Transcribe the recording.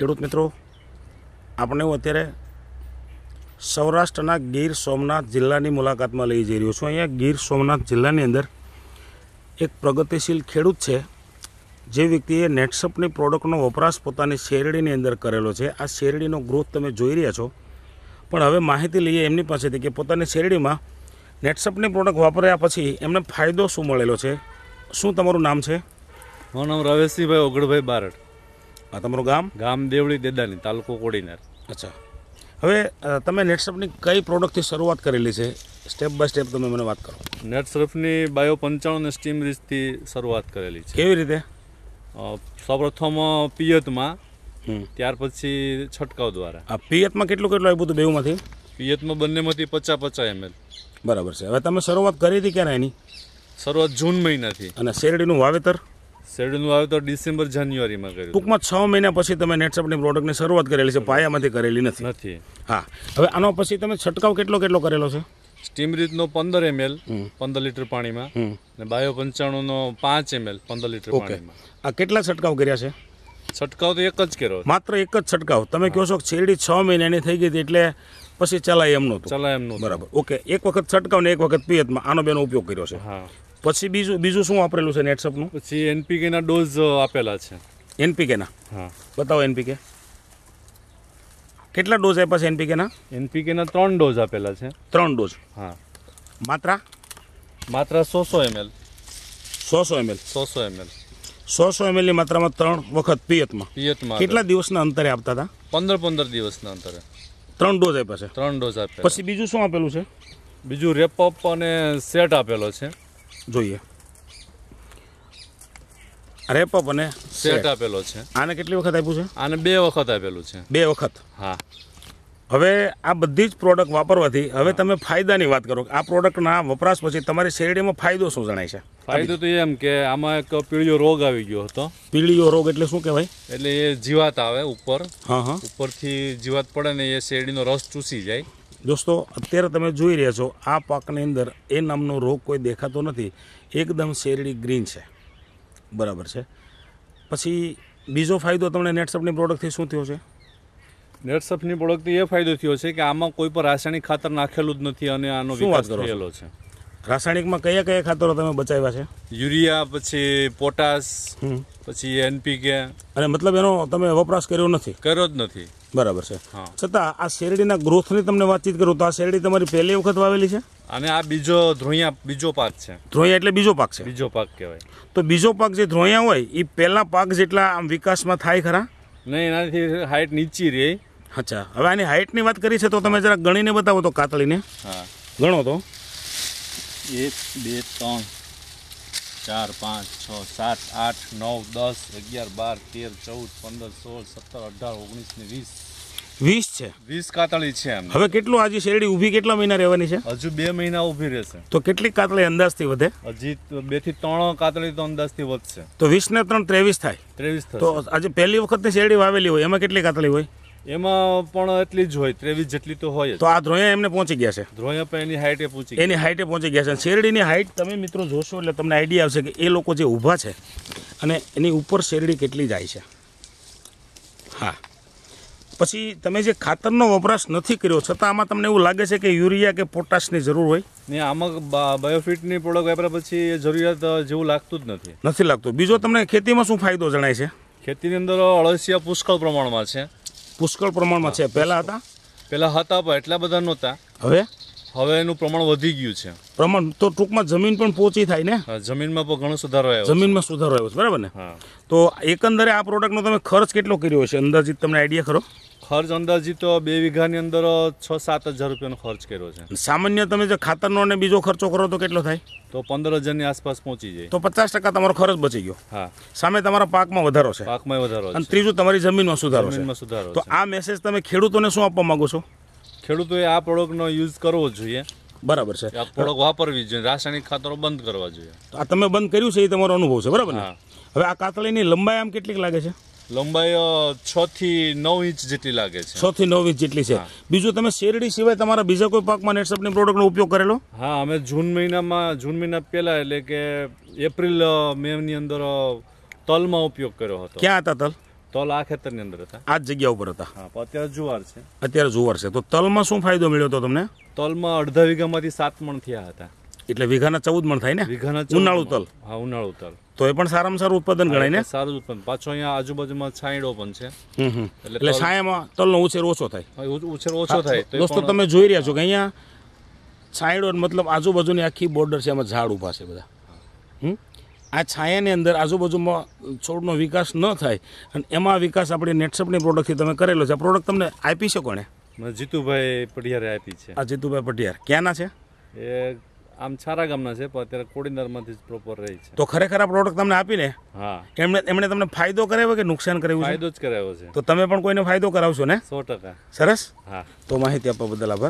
ખેડૂત મિત્રો, આપણે હું અત્યારે સૌરાષ્ટ્રના ગીર સોમનાથ જિલ્લાની મુલાકાતમાં લઈ જઈ રહ્યો છું. અહીંયા ગીર સોમનાથ જિલ્લાની અંદર એક પ્રગતિશીલ ખેડૂત છે, જે વ્યક્તિએ નેટસપની પ્રોડક્ટનો વપરાશ પોતાની શેરડીની અંદર કરેલો છે. આ શેરડીનો ગ્રોથ તમે જોઈ રહ્યા છો. પણ હવે માહિતી લઈએ એમની પાસેથી કે પોતાની શેરડીમાં નેટસપની પ્રોડક્ટ વાપર્યા પછી એમને ફાયદો શું મળેલો છે? શું તમારું નામ છે? મારું નામ રવેશસિંહભાઈ ઓગળભાઈ બારડ. આ તમારું ગામ? ગામ દેવળી દેદાની તાલુકો કોડીનાર. અચ્છા. હવે તમે નેટસપની કઈ પ્રોડક્ટથી શરૂઆત કરેલી છે? સ્ટેપ બાય સ્ટેપ તમે મને વાત કરો. નેટ સર્ફની બાયો પંચાણું અને સ્ટીમ રીચથી શરૂઆત કરેલી છે. કેવી રીતે? સૌપ્રથમ પિયતમાં. ત્યાર પછી છંટકાવ દ્વારા. આ પિયતમાં કેટલું કેટલું આવ્યું હતું બેઉમાંથી? પિયતમાં બંનેમાંથી પચાસ પચાસ એમએલ બરાબર છે. હવે તમે શરૂઆત કરી હતી ક્યારે એની? શરૂઆત જૂન મહિનાથી. અને શેરડીનું વાવેતર? શેરડીનું વાવેતર ડિસેમ્બર જાન્યુઆરીમાં કર્યું ટૂંકમાં છ મહિના પછી તમે નેટસપની પ્રોડક્ટની શરૂઆત કરેલી છે પાયામાંથી કરેલી નથી. નથી. હા. હવે આનો પછી તમે છંટકાવ કેટલો કેટલો કરેલો છે? સ્ટીમ રીતનો પંદર એમએલ પંદર લીટર પાણીમાં. અને બાયો પંચાણુંનો પાંચ એમએલ પંદર લીટર પાણીમાં. આ કેટલા છંટકાવ કર્યા છે? છંટકાવ તો એક જ કર્યો માત્ર એક જ છંટકાવ. તમે કહો છો કે શેરડી છ મહિનાની થઈ ગઈ હતી એટલે પછી ચલાય એમ ચલાય ચલા એમનું બરાબર. ઓકે. એક વખત છંટકાવ ને એક વખત પિયતમાં. આનો બેનો ઉપયોગ કર્યો છે. હા. પછી બીજું બીજું શું વાપરેલું છે નેટસપનું? પછી એનપીકે ના ડોઝ આપેલા છે. એનપીકેના હા. બતાવો એનપીકે. કેટલા ડોઝ આપ્યા છે એનપીકેના એનપીકે ના ત્રણ ડોઝ આપેલા છે. ત્રણ ડોઝ? હા. માત્રા? માત્ર સો સો એમએલ. સો સો એમએલ. સો સો એમએલ. સો સો એમએલની માત્રામાં ત્રણ વખત પિયતમાં. પિયતમાં કેટલા દિવસના અંતરે આપતા હતા? પંદર પંદર દિવસના અંતરે. ત્રણ ડોઝ આપ્યા છે. ત્રણ ડોઝ આપ્યા. પછી બીજું શું આપેલું છે? બીજું રેપઅપ અને સેટ આપેલો છે. જોઈએ. રેપઅપ અને સેટ. આપેલો છે. આને કેટલી વખત આપ્યું છે? આને બે વખત આપેલું છે. બે વખત. હા. હવે આ બધી જ પ્રોડક્ટ વાપરવાથી હવે તમે ફાયદાની વાત કરો આ પ્રોડક્ટના વપરાશ પછી તમારી શેરડીમાં ફાયદો શું જણાય છે? ફાયદો તો એમ કે આમાં એક પીળિયો રોગ આવી ગયો હતો. પીળીઓ રોગ એટલે શું કહેવાય? એટલે એ જીવાત આવે ઉપર. હા હા. ઉપરથી જીવાત પડે ને એ શેરડીનો રસ ચૂસી જાય. દોસ્તો અત્યારે તમે જોઈ રહ્યા છો આ પાકની અંદર એ નામનો રોગ કોઈ દેખાતો નથી. એકદમ શેરડી ગ્રીન છે. બરાબર છે. પછી બીજો ફાયદો તમને નેટસપની પ્રોડક્ટથી શું થયો છે? નેટસપની પ્રોડક્ટથી એ ફાયદો થયો છે કે આમાં કોઈ પણ રાસાયણિક ખાતર નાખેલું જ નથી અને આનો વિકાસ કરો થયેલો છે. રાસાયણિકમાં કયા કયા ખાતરો તમે બચાવ્યા છે? યુરિયા પછી પોટાશ. પછી એનપીકે. અને મતલબ એનો તમે વપરાશ કર્યો નથી? કર્યો જ નથી. બરાબર છે. હા. છતાં આ શેરડીના ગ્રોથની તમને વાતચીત કરું તો આ શેરડી તમારી પહેલી વખત વાવેલી છે? અને આ બીજો ધ્રોયા બીજો પાક છે. ધ્રોયા એટલે બીજો પાક છે? બીજો પાક કહેવાય. તો બીજો પાક જે ધ્રોયા હોય એ પહેલા પાક જેટલા આમ વિકાસમાં થાય ખરા? નહીં એનાથી હાઈટ નીચી રહે. અચ્છા. હવે આની હાઇટની વાત કરી છે તો તમે જરા ગણીને બતાવો તો કાતળીને. હા. ગણો તો. એક બે ત્રણ. ચાર પાંચ છ સાત આઠ નવ દસ અગિયાર બાર તેર ચૌદ પંદર સોળ સત્તર અઢાર ઓગણીસ ને વીસ. વીસ છે? વીસ કાતળી છે એમ. હવે કેટલું આજે શેરડી ઊભી કેટલા મહિના રહેવાની છે? હજુ બે મહિના ઊભી રહેશે. તો કેટલી કાતળી અંદાજથી વધે? હજી બેથી ત્રણ કાતળી તો અંદાજથી વધશે. તો વીસ ને ત્રણ ત્રેવીસ થાય. ત્રેવીસ તો આજે પહેલી વખતની શેરડી વાવેલી હોય એમાં કેટલી કાતળી હોય? એમાં પણ એટલી જ હોય ત્રેવીસ જેટલી તો હોય તો આ ધ્રોયા એમને પહોંચી ગયા છે? ધ્રોયા પર એની હાઇટે પહોંચી એની હાઇટે પહોંચી ગયા છે. શેરડીની હાઇટ તમે મિત્રો જોશો એટલે તમને આઈડિયા આવશે કે એ લોકો જે ઊભા છે અને એની ઉપર શેરડી કેટલી જાય છે. હા. પછી તમે જે ખાતરનો વપરાશ નથી કર્યો છતાં આમાં તમને એવું લાગે છે કે યુરિયા કે પોટાશની જરૂર હોય? ને આમાં બાયોફિટની પ્રોડક્ટ વાપર્યા પછી જરૂરિયાત જેવું લાગતું જ નથી. નથી લાગતું. બીજો તમને ખેતીમાં શું ફાયદો જણાય છે? ખેતીની અંદર અળસિયા પુષ્કળ પ્રમાણમાં છે. પુષ્કળ પ્રમાણમાં છે. પહેલાં હતા? પહેલાં હતા પણ એટલા બધા નહોતા. હવે? હવે એનું પ્રમાણ વધી ગયું છે. પ્રમાણ તો ટૂંકમાં જમીન પણ પોચી થાય ને? જમીનમાં પણ ઘણો સુધારો આવ્યો જમીનમાં સુધારો આવ્યો છે બરાબર ને? તો એકંદરે આ પ્રોડક્ટનો તમે ખર્ચ કેટલો કર્યો છે અંદાજિત તમને આઈડિયા ખરો? ખર્ચ અંદાજિત તો બે વીઘાની અંદર છ સાત હજાર રૂપિયાનો ખર્ચ કર્યો છે. સામાન્ય તમે જે ખાતરનો અને બીજો ખર્ચો કરો તો કેટલો થાય? તો પંદર હજારની આસપાસ પહોંચી જાય. તો પચાસ ટકા તમારો ખર્ચ બચી ગયો. હા. સામે તમારા પાકમાં વધારો છે. પાકમાં વધારો અને ત્રીજું તમારી જમીનમાં સુધારો છે. જમીનમાં સુધારો તો આ મેસેજ તમે ખેડૂતોને શું આપવા માંગો છો? ખેડૂતોએ આ પ્રોડક્ટનો યુઝ કરવો જોઈએ. બરાબર છે. આ પ્રોડક્ટ વાપરવી જોઈએ. રાસાયણિક ખાતરો બંધ કરવા જોઈએ. તો આ તમે બંધ કર્યું છે એ તમારો અનુભવ છે બરાબર ને? હવે આ કાતળીની લંબાઈ આમ કેટલીક લાગે છે? લંબાઈ છ થી નવ ઇંચ જેટલી લાગે છે. છ થી નવ ઇંચ જેટલી છે. બીજું તમે શેરડી સિવાય તમારા બીજા કોઈ પાકમાં નેટસપની પ્રોડક્ટનો ઉપયોગ કરેલો? હા અમે જૂન મહિનામાં જૂન મહિના પહેલા એટલે કે એપ્રિલ મે ની અંદર તલમાં ઉપયોગ કર્યો હતો. ક્યાં હતા તલ? તલ આ ખેતરની અંદર હતા. આ જ જગ્યા ઉપર હતા. હા અત્યારે જુવાર છે. અત્યારે જુવાર છે. તો તલમાં શું ફાયદો મળ્યો હતો તમને? તલમાં અડધા વીઘામાંથી સાત મણ થયા હતા. એટલે વીઘાના ચૌદ મણ થાય ને? વીઘાના ઉનાળુ તલ. હા ઉનાળુ તલ. તો એ પણ સારામાં સારું ઉત્પાદન ગણાય ને? સારું ઉત્પાદન. પાછો અહીંયા આજુબાજુમાં છાંયડો પણ છે. એટલે છાયામાં તલનો ઉછેર ઓછો થાય. ઉછેર ઓછો થાય. દોસ્તો તમે જોઈ રહ્યા છો કે અહીંયા છાંયડો મતલબ આજુબાજુની આખી બોર્ડર છે એમાં ઝાડ ઊભા છે બધા? આ છાયાની અંદર આજુબાજુમાં છોડનો વિકાસ ન થાય અને એમાં વિકાસ આપણી નેટસપની પ્રોડક્ટથી તમે કરેલો છે. આ પ્રોડક્ટ તમને આપી શકો ને? જીતુભાઈ પટિયારે આપી છે. આ જીતુભાઈ પટિયાર ક્યાંના છે? એ આમ છારા ગામના છે પણ અત્યારે કોડીનારમાંથી જ પ્રોપર રહી છે. તો ખરેખર આ પ્રોડક્ટ તમને આપીને હા. એમણે એમણે તમને ફાયદો કરાવ્યો કે નુકસાન કરાવ્યું ફાયદો જ કરાવ્યો છે. તો તમે પણ કોઈને ફાયદો કરાવશો ને? સો ટકા. સરસ? હા. તો માહિતી આપવા બદલ આભાર.